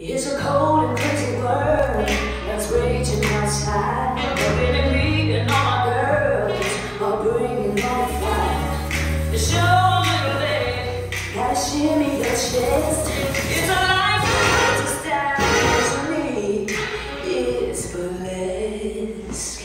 It's a cold and crazy world that's raging outside. Baby, me and all my girls are bringing that fire. It's your little day. Gotta shimmy your chest. It's a life that's a style. What you need is for less.